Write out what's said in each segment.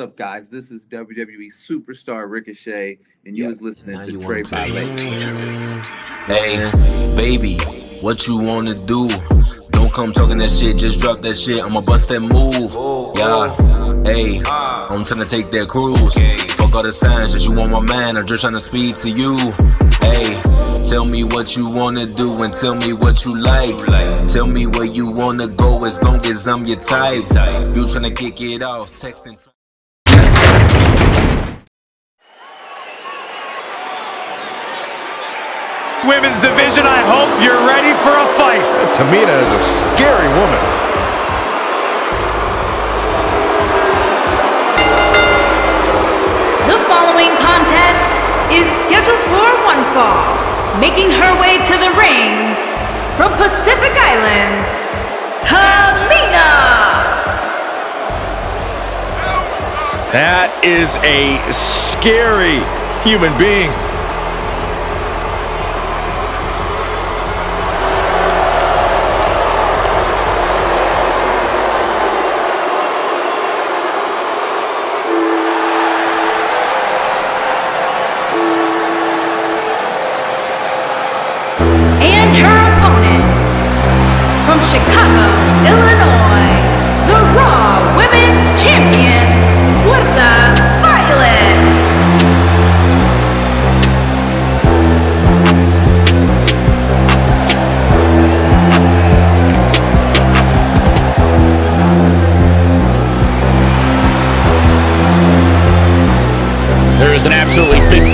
up, guys? This is WWE superstar Ricochet, and you was listening Now to you Trey. Baile. Hey, baby, what you wanna do? Don't come talking that shit, just drop that shit. I'ma bust that move. Yeah, hey, I'm tryna take that cruise. Fuck all the signs, just you want my man. I'm just tryna speak to you. Hey, tell me what you wanna do and tell me what you like. Tell me where you wanna go as long as I'm your type. You tryna kick it off, texting. Women's division, I hope you're ready for a fight. Tamina is a scary woman. The following contest is scheduled for one fall. Making her way to the ring from Pacific Islands, Tamina. That is a scary human being. And her opponent from Chicago, Illinois, the Raw Women's Champion, Puerta Violet. There is an absolutely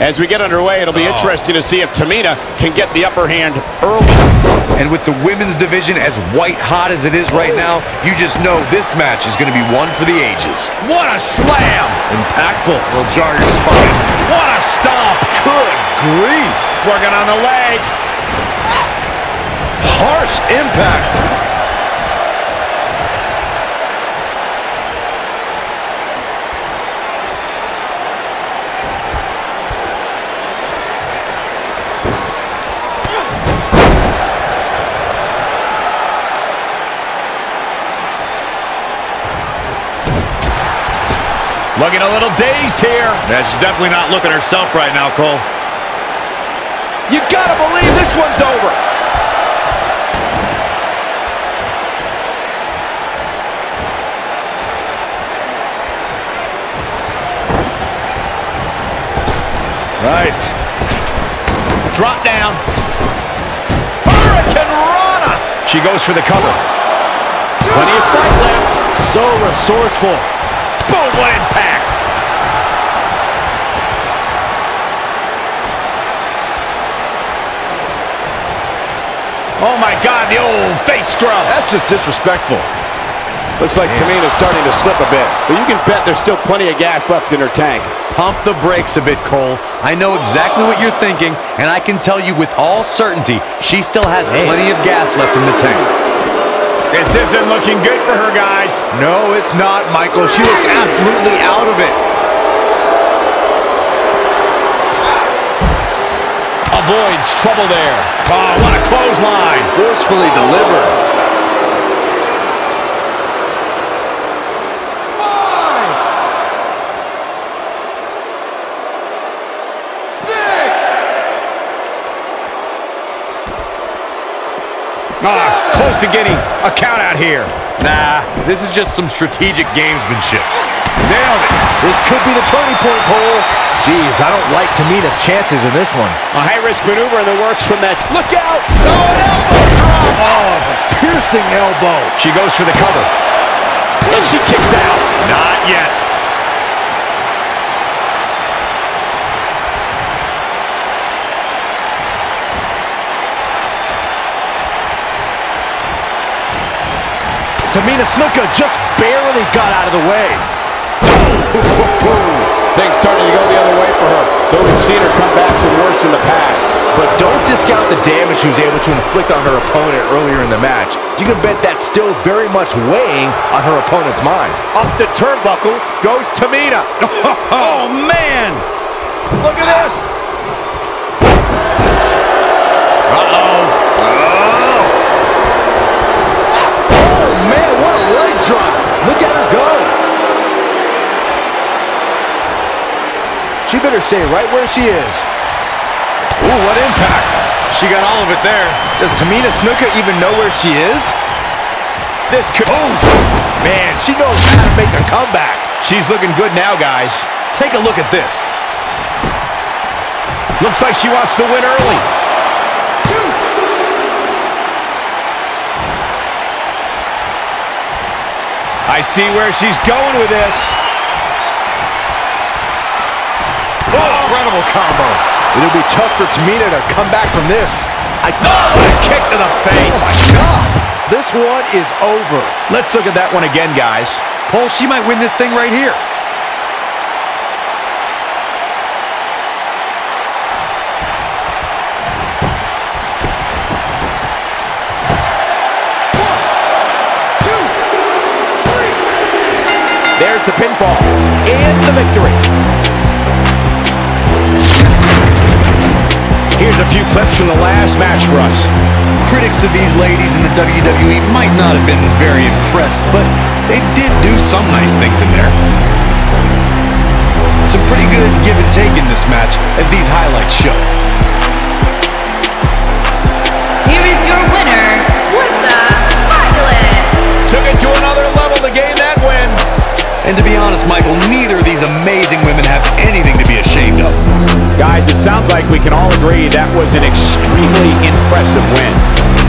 As we get underway, it'll be Oh. interesting to see if Tamina can get the upper hand early. And with the women's division as white hot as it is right now, you just know this match is going to be one for the ages. What a slam! Impactful. Will jar your spine. What a stomp! Good grief. Working on the leg. Harsh impact. Looking a little dazed here. Yeah, she's definitely not looking herself right now, Cole. You gotta believe this one's over. Nice. Drop down. Hurricanrana. She goes for the cover. Plenty of fight left. So resourceful. Boom, what impact. Oh my God, the old face scrub. That's just disrespectful. Looks like Tamina's starting to slip a bit, but you can bet there's still plenty of gas left in her tank. Pump the brakes a bit, Cole. I know exactly what you're thinking, and I can tell you with all certainty, she still has plenty of gas left in the tank. This isn't looking good for her, guys. No, it's not, Michael. She looks absolutely out of it. Avoids trouble there. Oh, what a clothesline. Forcefully delivered. Ah, close to getting a count out here. Nah, this is just some strategic gamesmanship. Nailed it. This could be the turning point, Cole. Jeez, I don't like Tamina's chances in this one. A high-risk maneuver in the works from that. Look out! Oh, an elbow drop! Oh, it's a piercing elbow. She goes for the cover. And she kicks out. Not yet. Tamina Snuka just barely got out of the way. Things starting to go the other way for her. Though we've seen her come back from worse in the past. But don't discount the damage she was able to inflict on her opponent earlier in the match. You can bet that's still very much weighing on her opponent's mind. Up the turnbuckle goes Tamina. Oh, man! Look at this! She better stay right where she is. Ooh, what impact. She got all of it there. Does Tamina Snuka even know where she is? This could... Oh! Man, she knows how to make a comeback. She's looking good now, guys. Take a look at this. Looks like she wants to win early. I see where she's going with this. Incredible combo. It'll be tough for Tamina to come back from this. I, oh, a kick to the face. Oh, my God! This one is over. Let's look at that one again, guys. Cole, she might win this thing right here. There's the pinfall and the victory. Here's a few clips from the last match for us. Critics of these ladies in the WWE might not have been very impressed, but they did do some nice things in there. Some pretty good give and take in this match, as these highlights show. Here is your winner with the Violet. Took it to another level to gain that win. And to be honest, Michael, neither of these amazing it sounds like we can all agree that was an extremely impressive win.